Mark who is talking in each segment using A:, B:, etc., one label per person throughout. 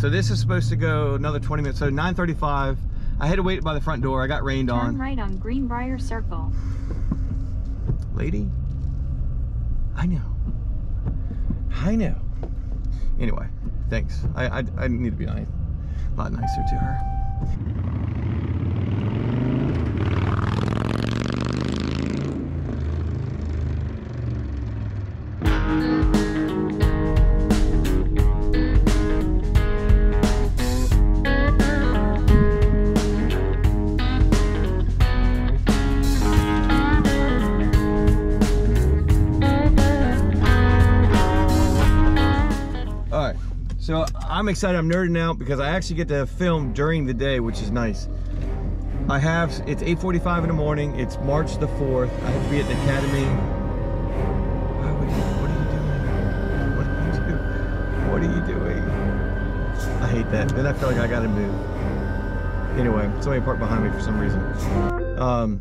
A: so this is supposed to go another 20 minutes. So 9:35. I had to wait by the front door. I got rained
B: Turn
A: on.
B: right on Greenbrier Circle.
A: Lady, I know. I know. Anyway, thanks. I I, I need to be nice, a lot nicer to her. I'm excited. I'm nerding out because I actually get to film during the day, which is nice. I have, it's 8.45 in the morning. It's March the 4th. I have to be at the Academy. Why would you, what are you doing? What are you doing? What are you doing? I hate that. Then I feel like I gotta move. Anyway, somebody parked behind me for some reason. Um,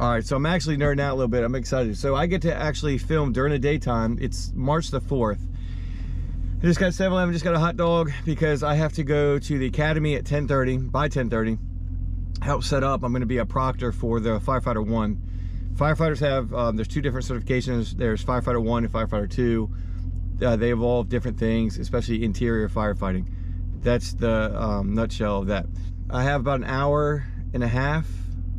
A: All right, so I'm actually nerding out a little bit. I'm excited. So I get to actually film during the daytime. It's March the 4th. I just got 7-Eleven, just got a hot dog because I have to go to the academy at 10.30, by 10.30. Help set up. I'm going to be a proctor for the Firefighter 1. Firefighters have, um, there's two different certifications. There's Firefighter 1 and Firefighter 2. Uh, they involve different things, especially interior firefighting. That's the um, nutshell of that. I have about an hour and a half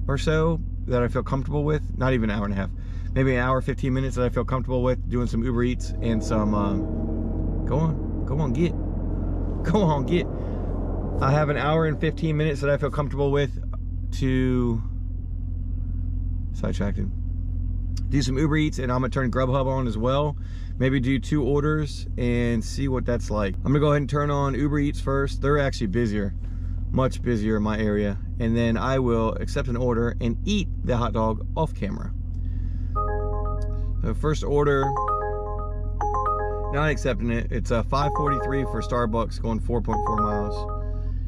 A: or so that I feel comfortable with. Not even an hour and a half. Maybe an hour, 15 minutes that I feel comfortable with doing some Uber Eats and some, um, go on, go on, get. Go on, get. I have an hour and 15 minutes that I feel comfortable with to, sidetracked do some Uber Eats and I'm gonna turn Grubhub on as well. Maybe do two orders and see what that's like. I'm gonna go ahead and turn on Uber Eats first. They're actually busier, much busier in my area. And then I will accept an order and eat the hot dog off camera. The first order, not accepting it. It's uh, a 543 for Starbucks going 4.4 miles.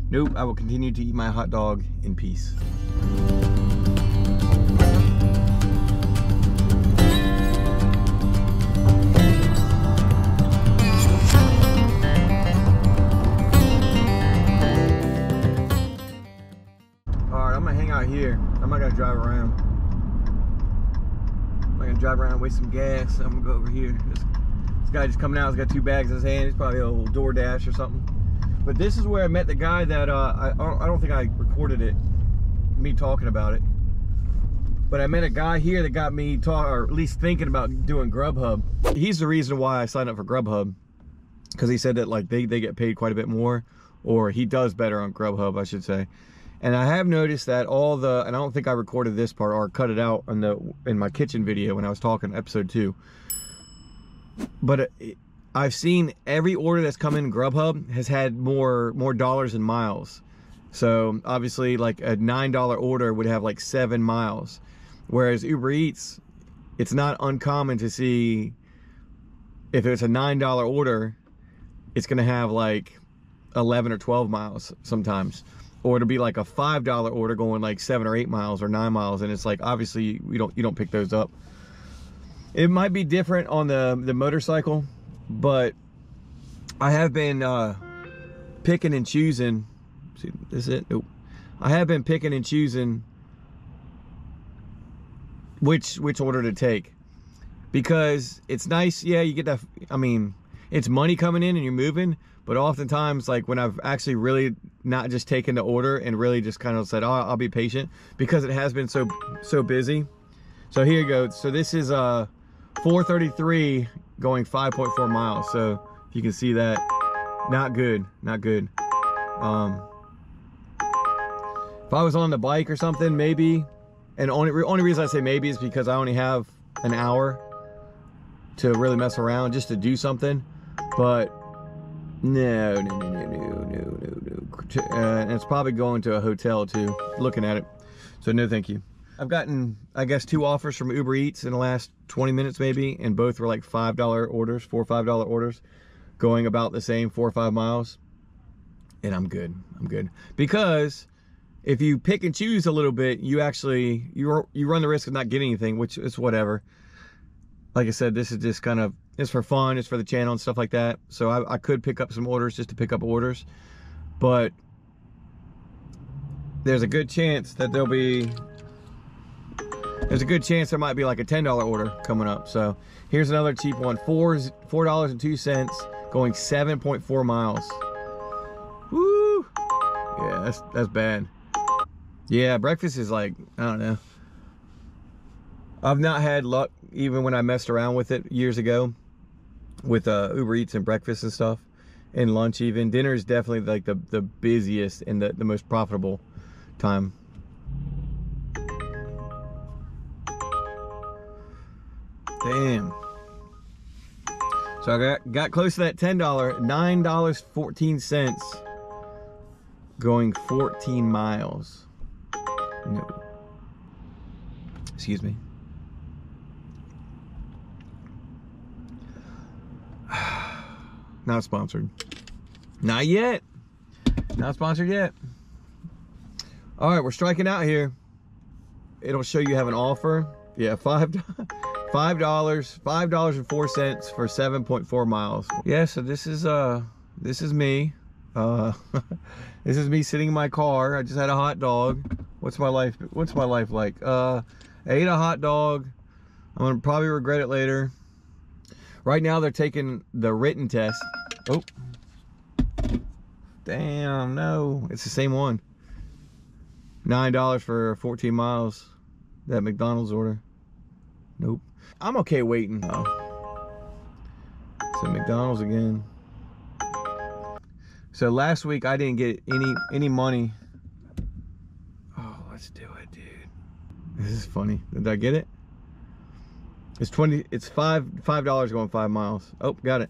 A: Nope, I will continue to eat my hot dog in peace. I'm not gonna drive around. I'm not gonna drive around, waste some gas. I'm gonna go over here. This, this guy just coming out. He's got two bags in his hand. He's probably a little DoorDash or something. But this is where I met the guy that uh, I, I don't think I recorded it, me talking about it. But I met a guy here that got me talk, or at least thinking about doing Grubhub. He's the reason why I signed up for Grubhub, because he said that like they they get paid quite a bit more, or he does better on Grubhub, I should say. And I have noticed that all the, and I don't think I recorded this part or cut it out in the in my kitchen video when I was talking episode two. But it, I've seen every order that's come in Grubhub has had more more dollars and miles. So obviously, like a nine dollar order would have like seven miles, whereas Uber Eats, it's not uncommon to see if it's a nine dollar order, it's gonna have like eleven or twelve miles sometimes or it'll be like a five dollar order going like seven or eight miles or nine miles and it's like obviously you don't you don't pick those up. It might be different on the the motorcycle but i have been uh picking and choosing. See is it? Nope. I have been picking and choosing which which order to take. Because it's nice yeah you get that i mean it's money coming in and you're moving but oftentimes like when i've actually really not just taken the order and really just kind of said oh i'll be patient because it has been so so busy. So here you go. So this is uh 433 going 5.4 miles. So if you can see that not good not good. Um if i was on the bike or something maybe and only only reason i say maybe is because i only have an hour to really mess around just to do something but no, no, no, no, no, no, no. Uh, and it's probably going to a hotel too, looking at it. So no, thank you. I've gotten, I guess, two offers from Uber Eats in the last 20 minutes maybe, and both were like $5 orders, four or $5 orders, going about the same four or five miles. And I'm good, I'm good. Because if you pick and choose a little bit, you actually, you, you run the risk of not getting anything, which is whatever. Like I said, this is just kind of it's for fun, it's for the channel and stuff like that. So I, I could pick up some orders just to pick up orders, but there's a good chance that there'll be there's a good chance there might be like a $10 order coming up. So here's another cheap one, four dollars and two cents, going 7.4 miles. Woo! Yeah, that's that's bad. Yeah, breakfast is like I don't know. I've not had luck even when I messed around with it years ago with uh, Uber Eats and breakfast and stuff and lunch even. Dinner is definitely like the, the busiest and the, the most profitable time. Damn. So I got, got close to that $10, $9.14 going 14 miles. No. Excuse me. Not sponsored. Not yet. Not sponsored yet. All right, we're striking out here. It'll show you have an offer. Yeah, five five dollars, five dollars and four cents for 7.4 miles. Yeah, so this is uh this is me. Uh this is me sitting in my car. I just had a hot dog. What's my life what's my life like? Uh I ate a hot dog. I'm gonna probably regret it later. Right now they're taking the written test. Oh. Damn, no. It's the same one. $9 for 14 miles. That McDonald's order. Nope. I'm okay waiting. So McDonald's again. So last week I didn't get any any money. Oh, let's do it, dude. This is funny. Did I get it? It's 20, it's five, five dollars going five miles. Oh, got it.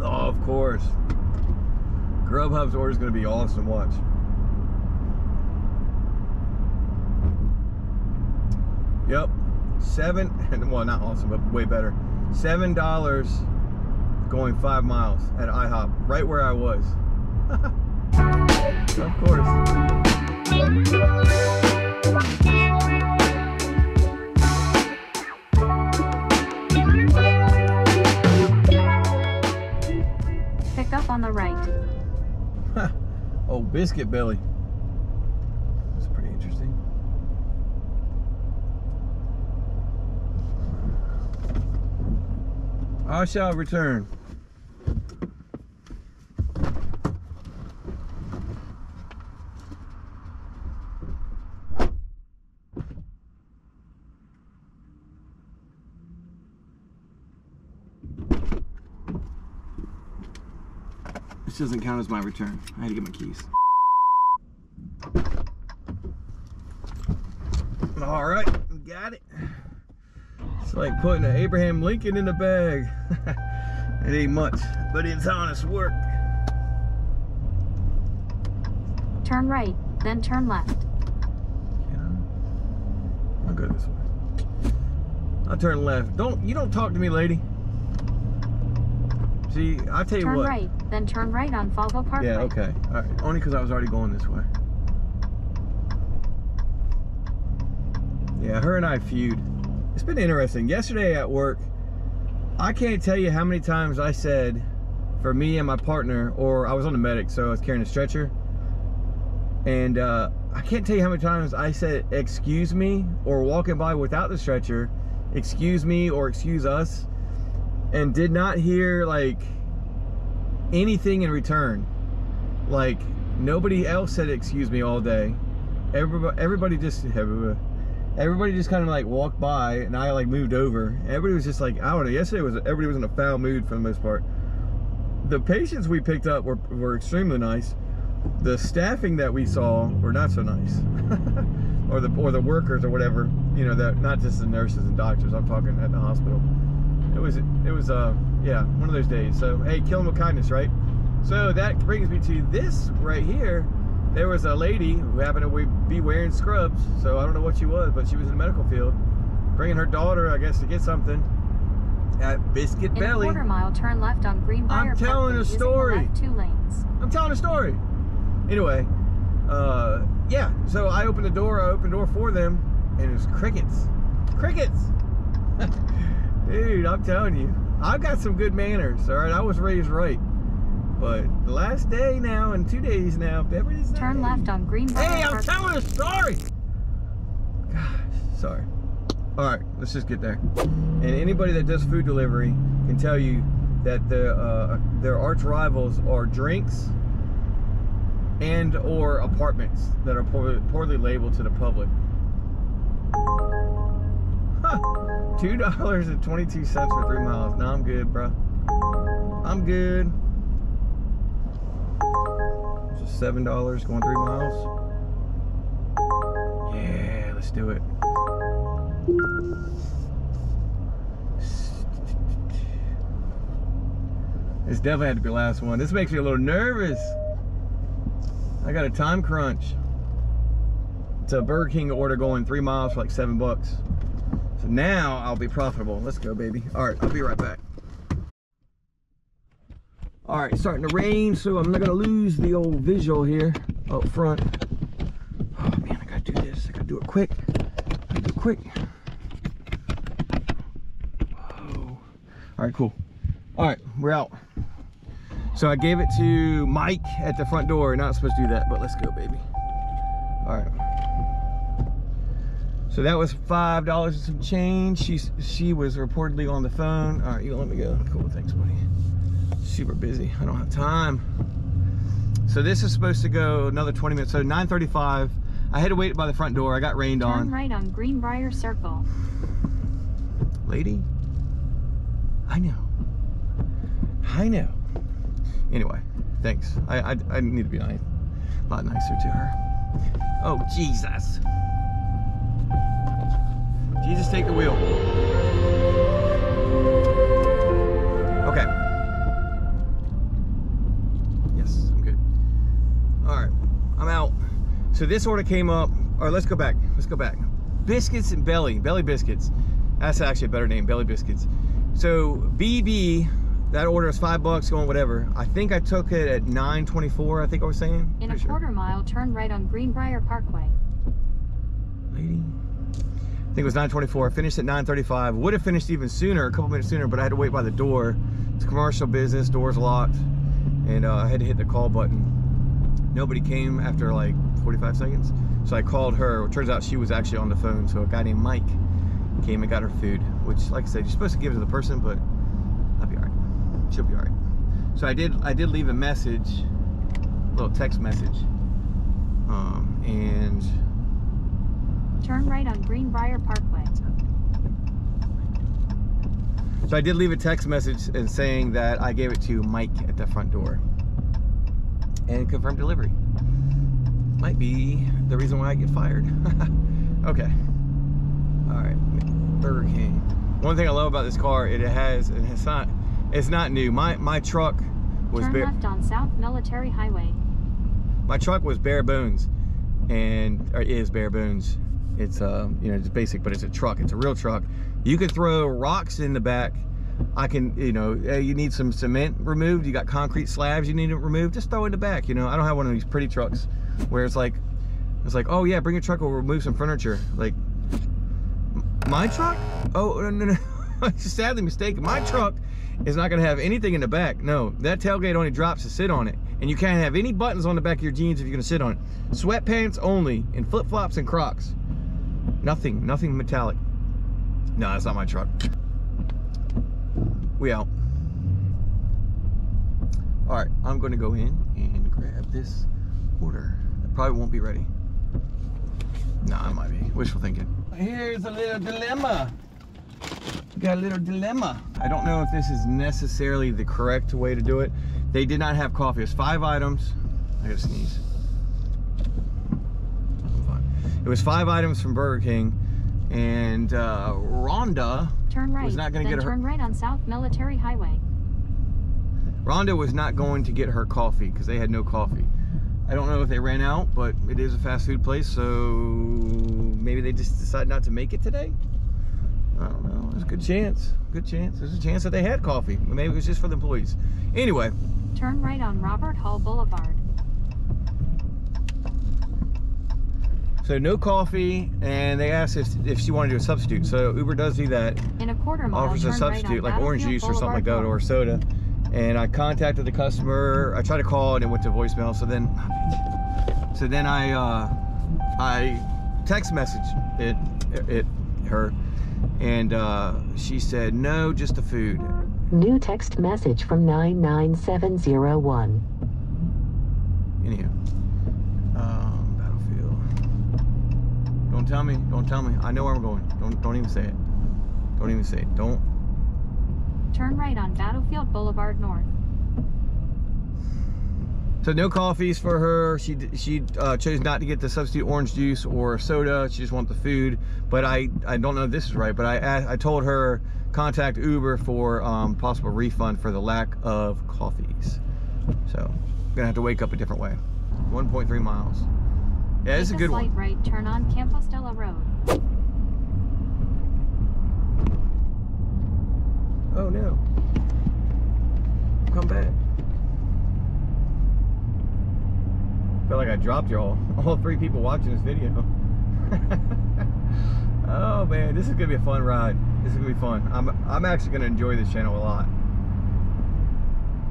A: Oh, of course. Grubhub's order is going to be awesome. Watch. Yep seven and well not awesome but way better. Seven dollars going five miles at IHOP right where I was. Of course.
B: Pick up on the right.
A: oh biscuit belly that's pretty interesting I shall return. This doesn't count as my return. I had to get my keys. All right. It's like putting an Abraham Lincoln in a bag. it ain't much, but it's honest work.
B: Turn right, then turn left.
A: I'll go this way. I'll turn left. Don't you don't talk to me, lady. See, I tell you
B: Turn
A: what.
B: Turn right, then turn right on Volvo Parkway.
A: Yeah, okay. All right. Only because I was already going this way. Yeah, her and I feud. It's been interesting. Yesterday at work, I can't tell you how many times I said, for me and my partner, or I was on the medic, so I was carrying a stretcher, and uh, I can't tell you how many times I said, excuse me, or walking by without the stretcher, excuse me, or excuse us, and did not hear, like, anything in return. Like, nobody else said excuse me all day. Everybody, everybody just, everybody, everybody just kind of like walked by and I like moved over. Everybody was just like, I don't know, yesterday was, everybody was in a foul mood for the most part. The patients we picked up were, were extremely nice. The staffing that we saw were not so nice. or the or the workers or whatever, you know, that not just the nurses and doctors, I'm talking at the hospital. It was, it was, uh, yeah, one of those days. So, hey, kill them with kindness, right? So that brings me to this right here there was a lady who happened to be wearing scrubs, so I don't know what she was, but she was in the medical field, bringing her daughter, I guess, to get something. at Biscuit
B: In
A: Belly.
B: a quarter mile, turn left on Greenbrier
A: I'm telling
B: Parkway
A: a story.
B: two lanes.
A: I'm telling a story. Anyway, uh, yeah. So I opened the door. I opened the door for them, and it was crickets. Crickets. Dude, I'm telling you, I've got some good manners. All right, I was raised right. But the last day now and two days now, Beverly's not
B: Turn left on Greenbrier
A: Hey, I'm telling a story. Gosh, sorry. All right, let's just get there. And anybody that does food delivery can tell you that the uh, their arch rivals are drinks and or apartments that are poorly, poorly labeled to the public. Huh. Two dollars and twenty-two cents for three miles. Now I'm good, bro. I'm good. Seven dollars going three miles. Yeah, let's do it. This definitely had to be the last one. This makes me a little nervous. I got a time crunch. It's a Burger King order going three miles for like seven bucks. So now I'll be profitable. Let's go, baby. All right, I'll be right back. All right, starting to rain, so I'm not gonna lose the old visual here up front. Oh man, I gotta do this. I gotta do it quick. I gotta do it quick. Whoa. All right, cool. All right, we're out. So I gave it to Mike at the front door. Not supposed to do that, but let's go, baby. All right. So that was five dollars and some change. She she was reportedly on the phone. All right, you let me go. Cool, thanks, buddy. Super busy. I don't have time. So this is supposed to go another 20 minutes. So 9:35. I had to wait by the front door. I got rained
B: Turn
A: on.
B: right on Greenbrier Circle.
A: lady. I know. I know. Anyway, thanks. I, I, I need to be nice, a lot nicer to her. Oh, Jesus. Jesus, take the wheel. Okay. Yes, I'm good. All right, I'm out. So this order came up, or let's go back. Let's go back. Biscuits and Belly, Belly Biscuits. That's actually a better name, Belly Biscuits. So BB, that order was five bucks, going whatever. I think I took it at 9.24, I think I was saying.
B: In a
A: Pretty sure.
B: quarter mile, turn right on Greenbrier Parkway.
A: lady. I think it was 9:24. I finished at 9:35. Would have finished even sooner, a couple minutes sooner, but I had to wait by the door. It's commercial business, doors locked, and uh, I had to hit the call button. Nobody came after like 45 seconds, so I called her. It turns out she was actually on the phone, so a guy named Mike came and got her food. Which, like I said, you're supposed to give it to the person, but I'll be all right. She'll be all right. So I did. I did leave a message, a little text message, um, and.
B: Turn right on Greenbrier Parkway.
A: So I did leave a text message and saying that I gave it to Mike at the front door and confirmed delivery. Might be the reason why I get fired. okay. All right. Burger King. One thing I love about this car, it has, and it's not, it's not new. My my truck was
B: Turn
A: bare,
B: left on South Military Highway.
A: my truck was bare bones, and or is bare bones. It's uh, you know, it's basic, but it's a truck. It's a real truck. You could throw rocks in the back. I can, you know, eh, you need some cement removed. You got concrete slabs you need to remove. Just throw in the back. You know, I don't have one of these pretty trucks where it's like, it's like, oh yeah, bring your truck. We'll remove some furniture. Like, my truck? Oh no no no. Sadly mistaken. My truck is not gonna have anything in the back. No, that tailgate only drops to sit on it, and you can't have any buttons on the back of your jeans if you're gonna sit on it. Sweatpants only, and flip flops and Crocs. Nothing, nothing metallic. No, that's not my truck. We out. All right, I'm gonna go in and grab this order. It probably won't be ready. Nah, it might be. Wishful thinking. Here's a little dilemma. Got a little dilemma. I don't know if this is necessarily the correct way to do it. They did not have coffee. It's five items. I gotta sneeze. It was five items from Burger King, and uh, Rhonda
B: Turn right.
A: Was not gonna get her-
B: turn right on South Military Highway.
A: Rhonda was not going to get her coffee because they had no coffee. I don't know if they ran out, but it is a fast food place, so maybe they just decided not to make it today. I don't know. There's a good chance. Good chance. There's a chance that they had coffee. Maybe it was just for the employees. Anyway,
B: Turn right on Robert Hall Boulevard.
A: So no coffee, and they asked if, if she wanted to do a substitute. So Uber does do that.
B: In a quarter mile,
A: offers a
B: turn right
A: substitute like orange juice or something like that or soda and i contacted the customer i tried to call and it went to voicemail so then so then i uh i text message it it her and uh she said no just the food
C: New text message from 99701.
A: anyhow um battlefield don't tell me don't tell me i know where i'm going don't don't even say it don't even say it don't
B: Turn right on Battlefield Boulevard North.
A: So no coffees for her. She she uh, chose not to get the substitute orange juice or soda. She just wanted the food. But I I don't know if this is right. But I I told her contact Uber for um, possible refund for the lack of coffees. So I'm gonna have to wake up a different way. 1.3 miles. Yeah, this is a good
B: slight
A: one.
B: right, turn on Compostela Road.
A: Oh no. Come back. Feel like I dropped y'all. All three people watching this video. oh man, this is gonna be a fun ride. This is gonna be fun. I'm I'm actually gonna enjoy this channel a lot.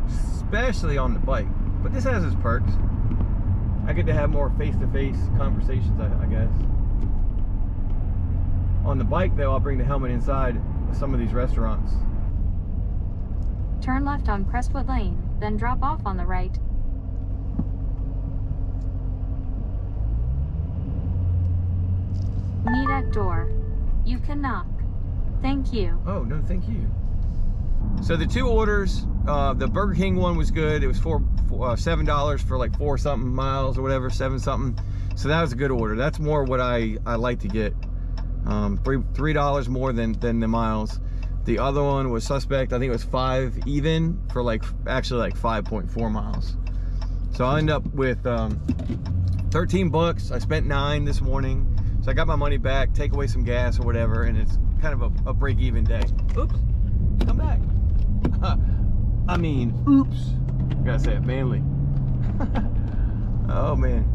A: Especially on the bike. But this has its perks. I get to have more face-to-face conversations, I, I guess. On the bike though, I'll bring the helmet inside some of these restaurants.
B: Turn left on Crestwood Lane, then drop off on the right. Meet at door. You can knock. Thank you.
A: Oh no, thank you. So the two orders, uh, the Burger King one was good. It was four, four uh, seven dollars for like four something miles or whatever, seven something. So that was a good order. That's more what I I like to get. Um, three three dollars more than than the miles. The other one was suspect. I think it was five even for like actually like five point four miles. So I end up with um, 13 bucks. I spent nine this morning. So I got my money back, take away some gas or whatever, and it's kind of a, a break even day. Oops, come back. I mean, oops. I gotta say it manly. oh man.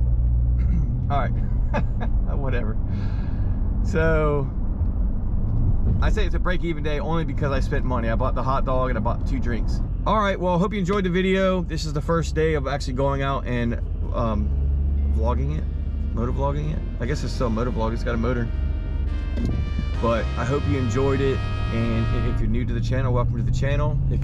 A: All right, whatever. So I say it's a break even day only because I spent money. I bought the hot dog and I bought two drinks. All right, well, I hope you enjoyed the video. This is the first day of actually going out and um, vlogging it, motor vlogging it. I guess it's still motor vlog, it's got a motor. But I hope you enjoyed it. And if you're new to the channel, welcome to the channel. If